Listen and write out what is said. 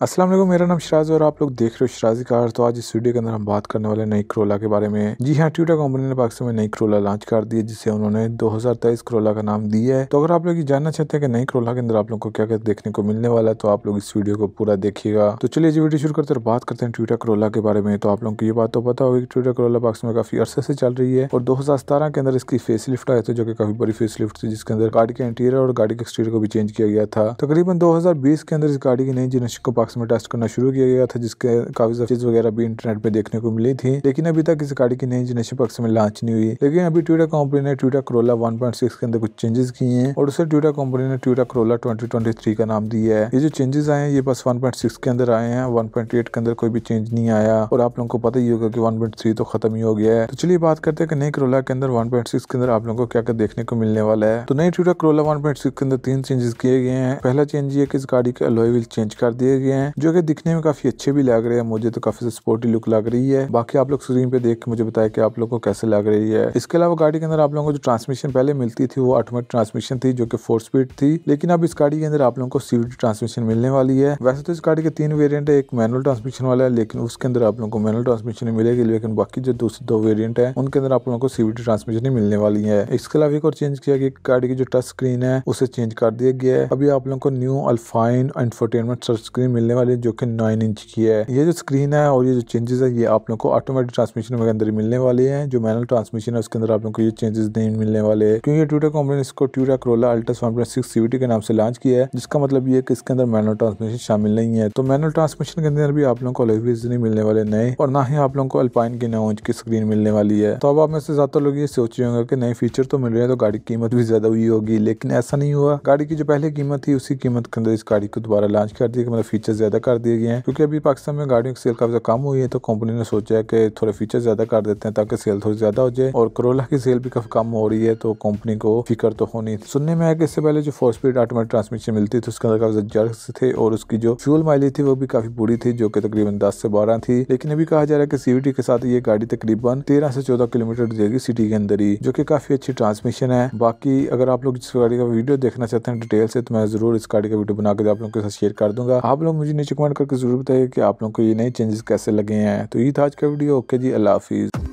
वालेकुम, मेरा नाम शराज और आप लोग देख रहे हो शराजी कार। तो आज इस वीडियो के अंदर हम बात करने वाले नई करोला के बारे में। जी हाँ ट्यूटा कंपनी ने पाकिस्तान में नई करोला लॉन्च कर दी है, जिसे उन्होंने 2023 करोला का नाम दिया है। तो अगर आप लोग ये जानना चाहते हैं कि नई करोला के अंदर आप लोग को क्या क्या देखने को मिलने वाला है तो आप लोग इस वीडियो को पूरा देखिएगा। तो चलिए जी, वीडियो शुरू करते हैं बात करते हैं ट्यूटा करोला के बारे में। तो आप लोगों को ये बात तो पता होगी ट्यूटा करोला पाकिस्तान में काफ़ी अरसे से चल रही है और दो के अंदर इसकी फेस लिफ्ट आए थे, जो कि काफ़ी बड़ी फेस लिफ्ट थी, जिसके अंदर गाड़ी के इंटीरियर और गाड़ी के एक्सटीरियर को भी चेंज किया गया था। तकरीबन दो हज़ार बीस के अंदर इस गाड़ी की नई जनरेशन को पाकिस्तान में टेस्ट करना शुरू किया गया था, जिसके काफ़ी चीज़ वगैरह भी इंटरनेट पे देखने को मिली थी। लेकिन अभी तक इस गाड़ी की नई जनरेशन पक्ष में लॉन्च नहीं हुई। लेकिन अभी ट्विटर कंपनी ने ट्विटर क्रोला 1.6 के अंदर कुछ चेंजेस किए हैं और उसे ट्विटर कंपनी ने ट्विटर क्रोला 2023 का नाम दिया है। ये जो चेंजेस आए हैं, ये बस 1.6 के अंदर आए हैं 1.8 के अंदर कोई भी चेंज नहीं आया। और आप लोगों को पता ही होगा कि 1.3 तो खत्म ही हो गया है। तो चलिए बात करते हैं कि नई क्रोला के अंदर 1.6 के अंदर आप लोगों को क्या क्या देखने को मिलने वाला है। तो नई ट्विटर क्रोला 1.6 के अंदर तीन चेंजेस किए गए हैं। पहला चेंज ये कि इस गाड़ी के अलोई व्हील चेंज कर दिए गए हैं। जो कि दिखने में काफ़ी अच्छे भी लग रहे हैं। मुझे तो काफ़ी स्पोर्टी लुक लग रही है। बाकी आप लोग स्क्रीन पे देख के मुझे बताया कि आप लोग को कैसे लग रही है। इसके अलावा गाड़ी के अंदर आप लोगों को जो ट्रांसमिशन पहले मिलती थी, वो ऑटोमेटिक ट्रांसमिशन थी, जो कि फोर स्पीड थी। लेकिन अब इस गाड़ी के अंदर आप लोगों को सीवीटी ट्रांसमिशन मिलने वाली है। वैसे तो इस गाड़ी के तीन वेरियंट है। एक मैनुअल ट्रांसमिशन वाला है, लेकिन उसके अंदर आप लोगों को मैनुअल ट्रांसमिशन मिलेगी। लेकिन बाकी जो दूसरे दो वेरियंट है, उनके अंदर आप लोगों को सीवीटी ट्रांसमिशन ही मिलने वाली है। इसके अलावा एक और चेंज किया गया गाड़ी की जो टच स्क्रीन है, उसे चेंज कर दिया गया है। अभी आप लोगों को new Alpine entertainment touch screen मिलने वाली है जो कि नाइन इंच की है। ये जो स्क्रीन है और ये जो चेंजेस है, ये आप लोग को ऑटोमेटिक ट्रांसमिशन के अंदर मिलने वाले हैं। जो मैनुअल ट्रांसमिशन है, उसके अंदर आप लोग को ये चेंजेस नहीं मिलने वाले क्योंकि ट्विटर कंपनी ने इसको ट्यूटा क्रोला अल्ट्रस वन सिक्स के नाम से लॉन्च किया है, जिसका मतलब ये कि इसके अंदर मैनुअल ट्रांसमिशन शामिल नहीं है। तो मैनुअल ट्रांसमिशन के अंदर भी आप लोग को अलवीज नहीं मिलने वाले नए, और ना ही आप लोगों को अल्पाइन की नौ इंच की स्क्रीन मिलने वाली है। तो अब आप में से ज़्यादा लोग ये सोच रहे होंगे कि नए फीचर तो मिल रहे हैं तो गाड़ी की कीमत भी ज़्यादा हुई होगी, लेकिन ऐसा नहीं हुआ। गाड़ी की जो पहले कीमत थी, उसी कीमत के अंदर इस गाड़ी को दोबारा लॉन्च कर दिया मतलब फीचर ज़्यादा कर दिए गए हैं। क्योंकि अभी पाकिस्तान में गाड़ियों की सेल काफ़ी कम हुई है तो कंपनी ने सोचा कि थोड़े फीचर ज़्यादा कर देते हैं ताकि सेल थोड़ी ज़्यादा हो जाए। और करोला की सेल भी काफ़ी कम हो रही है तो कंपनी को फ़िक्र तो होनी सुनने में आया कि इससे पहले जो फोर स्पीड ऑटोमेटिक ट्रांसमिशन मिलती थी, उसके अंदर काफ़ी जर्क्स थे और उसकी जो फ्यूल माइलेज थी, वो भी काफ़ी बुरी थी, जो की तकरीबन दस से बारह थी। लेकिन अभी कहा जा रहा है की सीवीटी के साथ ये गाड़ी तकरीबन तेरह से चौदह किलोमीटर देगी सिटी के अंदर ही, जो की काफ़ी अच्छी ट्रांसमिशन है। बाकी अगर आप लोग जिस गाड़ी का वीडियो देखना चाहते हैं डिटेल से तो मैं ज़रूर इस गाड़ी का वीडियो बनाकर आप लोगों के साथ शेयर कर दूँगा। आप लोग मुझे नीचे कमेंट करके ज़रूर बताइए कि आप लोगों को ये नए चेंजेस कैसे लगे हैं। तो ये था आज का वीडियो। ओके जी, अल्लाह हाफिज़।